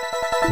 Música